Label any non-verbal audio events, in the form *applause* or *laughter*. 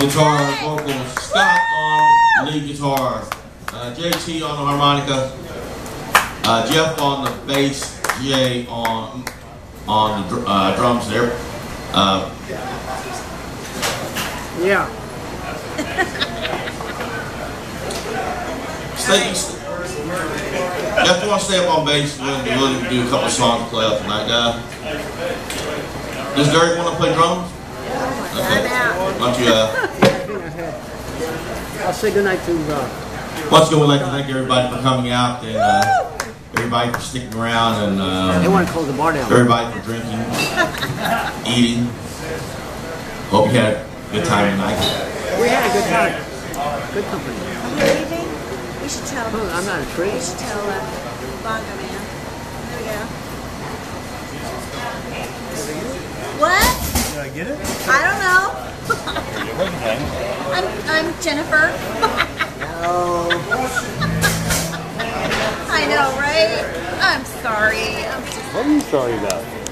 guitar and vocals. Scott on lead guitar. Uh, JT on the harmonica. Uh, Jeff on the bass. Jay on on the dr- uh, drums there. Uh, Yeah. stay, Jeff, you want to stay up on bass? We'll, we'll do a couple songs to play out tonight. Does Derek want to play drums? Okay. Why don't you, uh, I'll say goodnight to uh, once again, we'd like to thank everybody for coming out and uh, everybody for sticking around and They uh, want to close the bar down. everybody for drinking, eating. Hope you had a good time tonight. We had a good time. Good company. Are you leaving? We should tell. Oh, I'm not a tree. We should tell uh, Bongo Man. There we go. What? Did I get it? I don't know. I'm I'm Jennifer. *laughs* I know, right? I'm sorry. I'm just What are you sorry about?